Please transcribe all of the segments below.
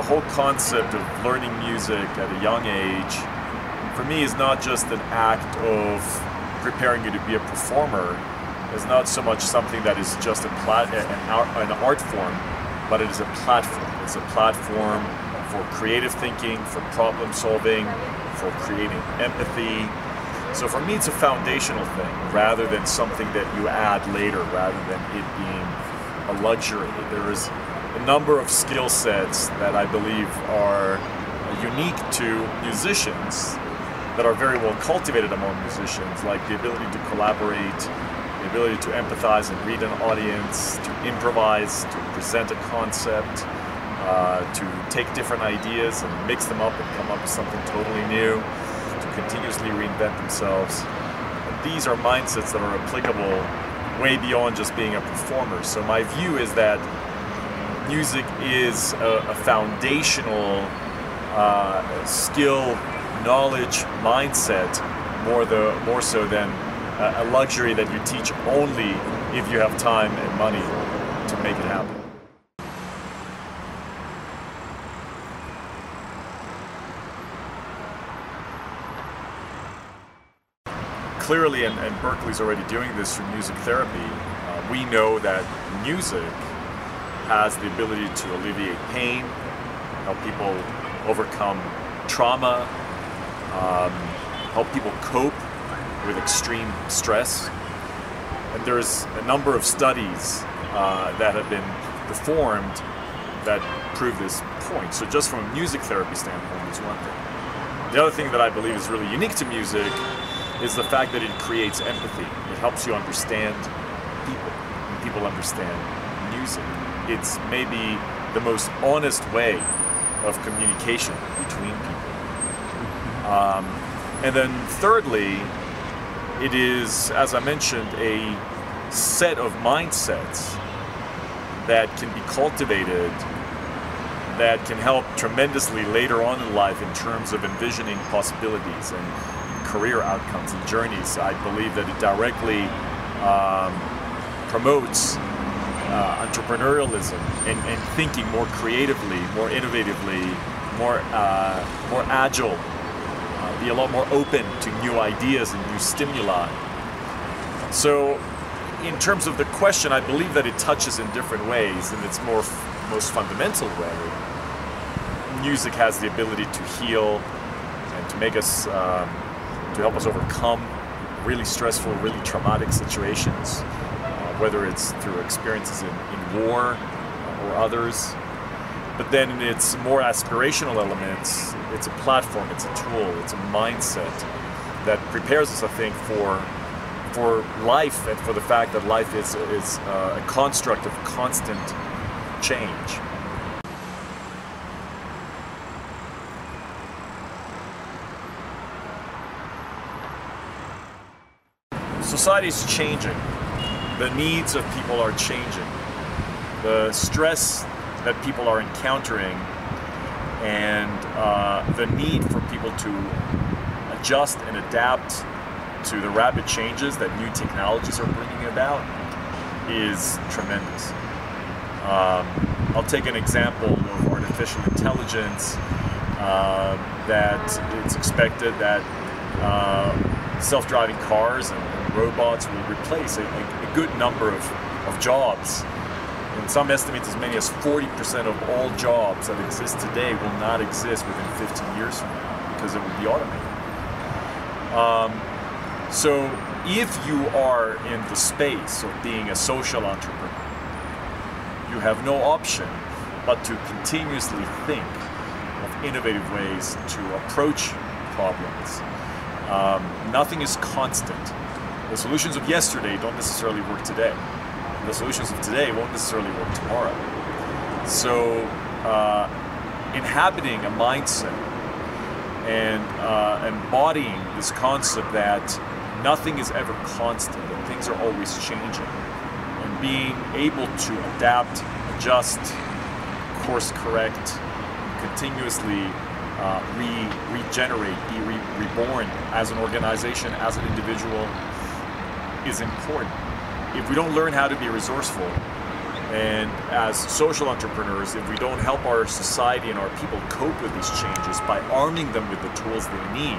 the whole concept of learning music at a young age, for me, is not just an act of preparing you to be a performer. It's not so much something that is just a plat- an, art, form, but it is a platform. It's a platform for creative thinking, for problem solving, for creating empathy. So for me, it's a foundational thing rather than something that you add later, rather than it being a luxury. There is a number of skill sets that I believe are unique to musicians that are very well cultivated among musicians, like the ability to collaborate, the ability to empathize and read an audience, to improvise, to present a concept, uh, to take different ideas and mix them up and come up with something totally new, to continuously reinvent themselves. These are mindsets that are applicable way beyond just being a performer. So my view is that music is a, a foundational uh, skill, knowledge, mindset more the more so than a, a luxury that you teach only if you have time and money to make it happen. Clearly, and, and Berklee's already doing this through music therapy, uh, we know that music has the ability to alleviate pain, help people overcome trauma, um, help people cope with extreme stress. And there's a number of studies uh, that have been performed that prove this point. So just from a music therapy standpoint is one thing. The other thing that I believe is really unique to music is the fact that it creates empathy. It helps you understand people, and people understand music. It's maybe the most honest way of communication between people. Um, and then thirdly, it is, as I mentioned, a set of mindsets that can be cultivated that can help tremendously later on in life in terms of envisioning possibilities and career outcomes and journeys. I believe that it directly um, promotes uh, entrepreneurialism and, and, thinking more creatively, more innovatively, more uh, more agile, uh, be a lot more open to new ideas and new stimuli. So, in terms of the question, I believe that it touches in different ways. In its more most fundamental way, music has the ability to heal and to make us, um, to help us overcome really stressful, really traumatic situations, whether it's through experiences in, in war or others. But then its more aspirational elements, it's a platform, it's a tool, it's a mindset that prepares us, I think, for for life and for the fact that life is, is uh, a construct of constant change. Society is changing. The needs of people are changing. The stress that people are encountering and uh, the need for people to adjust and adapt to the rapid changes that new technologies are bringing about is tremendous. Um, I'll take an example of artificial intelligence uh, that it's expected that uh, self-driving cars and, robots will replace a, a, good number of, of jobs. And some estimate as many as 40% of all jobs that exist today will not exist within 15 years from now because it will be automated. Um, so if you are in the space of being a social entrepreneur, you have no option but to continuously think of innovative ways to approach problems. Um, nothing is constant. The solutions of yesterday don't necessarily work today. The solutions of today won't necessarily work tomorrow. So, uh, inhabiting a mindset and uh, embodying this concept that nothing is ever constant, that things are always changing, and being able to adapt, adjust, course correct, continuously uh, re- regenerate, be re- reborn as an organization, as an individual is important. If we don't learn how to be resourceful, And as social entrepreneurs, if we don't help our society and our people cope with these changes by arming them with the tools they need,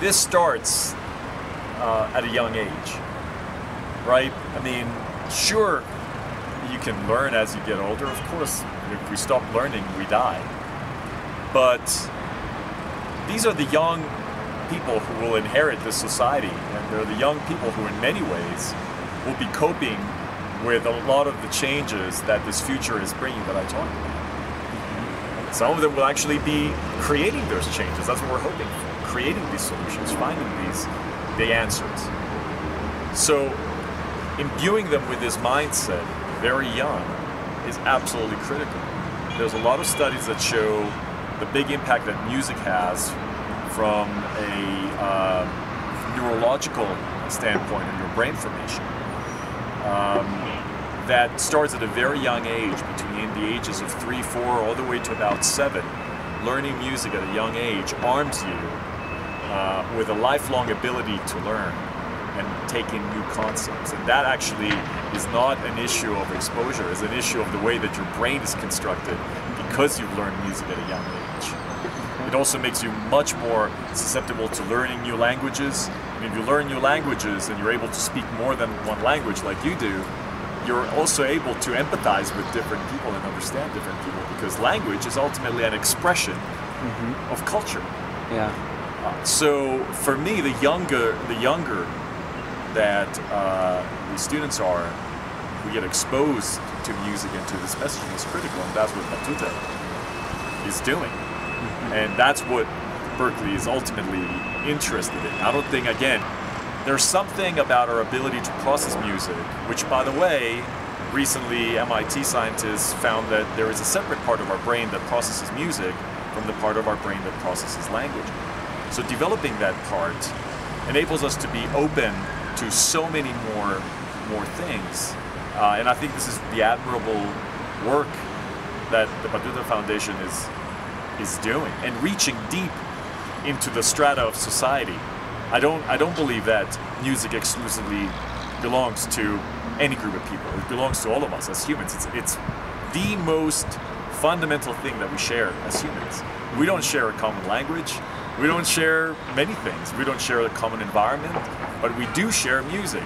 this starts uh, at a young age, right? I mean, sure, you can learn as you get older. Of course, if we stop learning, we die. But these are the young people who will inherit this society, and they're the young people who, in many ways, will be coping with a lot of the changes that this future is bringing that I talked about. Some of them will actually be creating those changes. That's what we're hoping for, creating these solutions, finding these the answers. So imbuing them with this mindset very young is absolutely critical. There's a lot of studies that show the big impact that music has from a uh, neurological standpoint in your brain formation. Um, that starts at a very young age, between the ages of three, four, all the way to about seven. Learning music at a young age arms you uh, with a lifelong ability to learn and take in new concepts. And that actually is not an issue of exposure, it's an issue of the way that your brain is constructed because you've learned music at a young age. It also makes you much more susceptible to learning new languages. I mean, if you learn new languages and you're able to speak more than one language like you do, you're also able to empathize with different people and understand different people because language is ultimately an expression mm-hmm. of culture. Yeah. Uh, so for me, the younger, the younger that uh, the students are, we get exposed to music and to this messaging is critical, and that's what Batuta is doing. Mm-hmm. And that's what Berklee is ultimately interested in. I don't think, again, there's something about our ability to process music, which, by the way, recently MIT scientists found that there is a separate part of our brain that processes music from the part of our brain that processes language. So developing that part enables us to be open to so many more more things. Uh, and I think this is the admirable work that the Batuta Foundation is is doing and reaching deep into the strata of society. I don't I don't believe that music exclusively belongs to any group of people. It belongs to all of us as humans. It's it's the most fundamental thing that we share as humans. We don't share a common language. We don't share many things. We don't share a common environment, but we do share music.